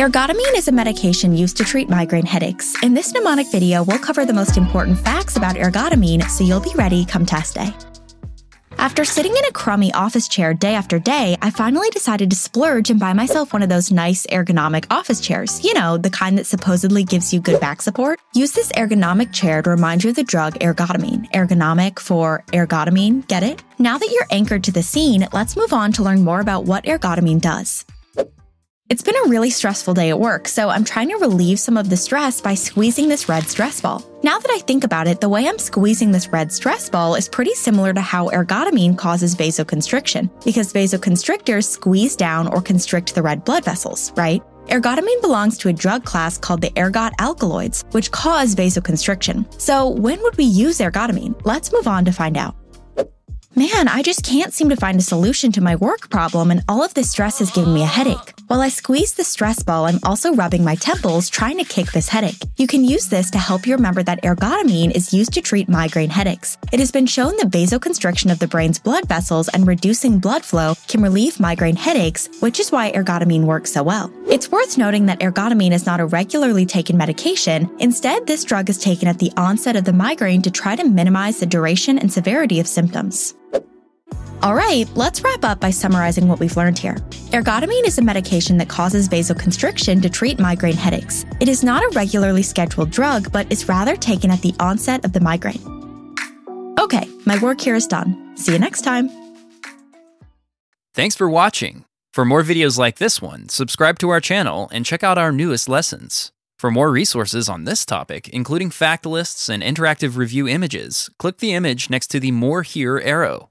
Ergotamine is a medication used to treat migraine headaches. In this mnemonic video, we'll cover the most important facts about ergotamine so you'll be ready come test day. After sitting in a crummy office chair day after day, I finally decided to splurge and buy myself one of those nice ergonomic office chairs. You know, the kind that supposedly gives you good back support. Use this ergonomic chair to remind you of the drug ergotamine. Ergonomic for ergotamine, get it? Now that you're anchored to the scene, let's move on to learn more about what ergotamine does. It's been a really stressful day at work, so I'm trying to relieve some of the stress by squeezing this red stress ball. Now that I think about it, the way I'm squeezing this red stress ball is pretty similar to how ergotamine causes vasoconstriction, because vasoconstrictors squeeze down or constrict the red blood vessels, right? Ergotamine belongs to a drug class called the ergot alkaloids, which cause vasoconstriction. So, when would we use ergotamine? Let's move on to find out. Man, I just can't seem to find a solution to my work problem, and all of this stress is giving me a headache. While I squeeze the stress ball, I'm also rubbing my temples, trying to kick this headache. You can use this to help you remember that ergotamine is used to treat migraine headaches. It has been shown that vasoconstriction of the brain's blood vessels and reducing blood flow can relieve migraine headaches, which is why ergotamine works so well. It's worth noting that ergotamine is not a regularly taken medication. Instead, this drug is taken at the onset of the migraine to try to minimize the duration and severity of symptoms. All right, let's wrap up by summarizing what we've learned here. Ergotamine is a medication that causes vasoconstriction to treat migraine headaches. It is not a regularly scheduled drug, but is rather taken at the onset of the migraine. Okay, my work here is done. See you next time. Thanks for watching. For more videos like this one, subscribe to our channel and check out our newest lessons. For more resources on this topic, including fact lists and interactive review images, click the image next to the More Here arrow.